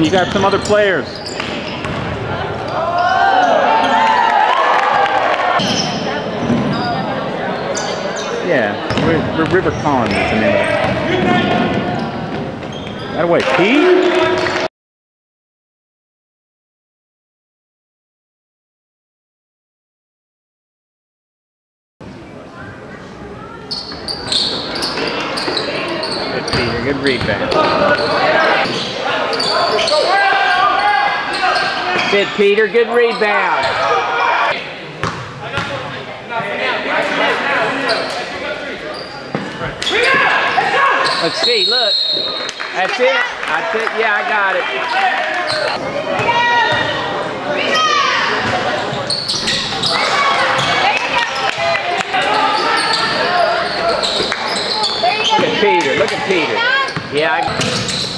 on, you got some other players. Yeah, R- River Collins is the name of it. That way, Pete? Good Peter, rebound. Good Peter, good rebound. Let's see, look. That's it. That's it. Yeah, I got it. Look at Peter. Look at Peter. Yeah, I,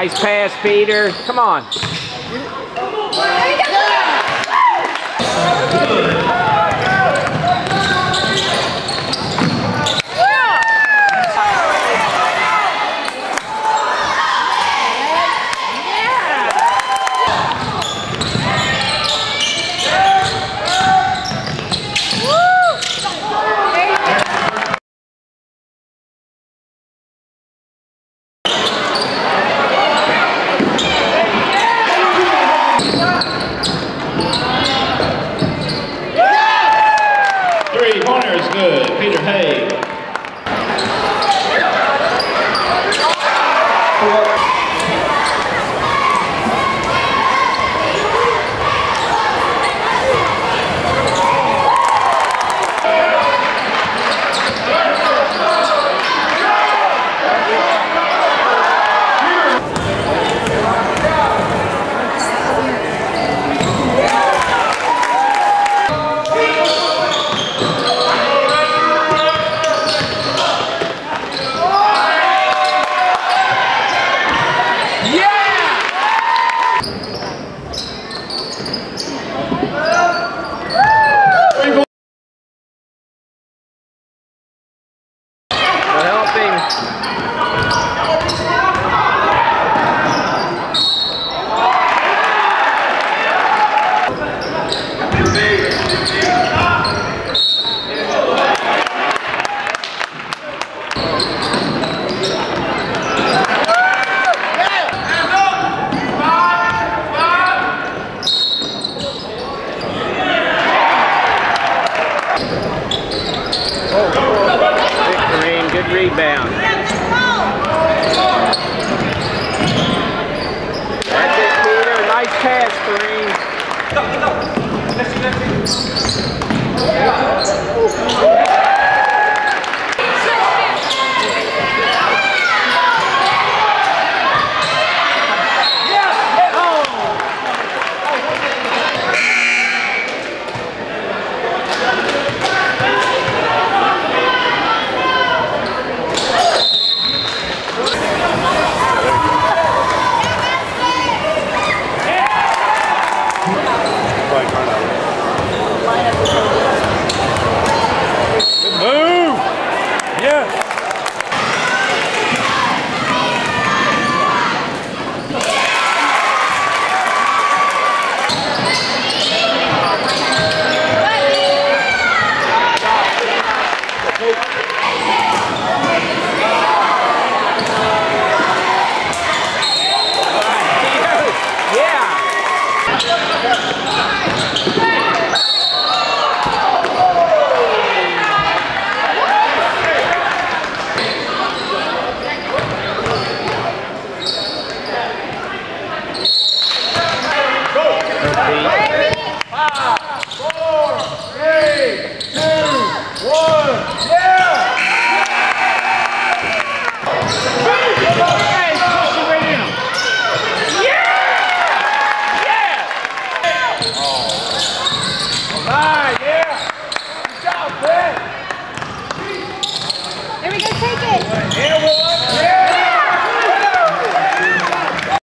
nice pass, Peter. Come on.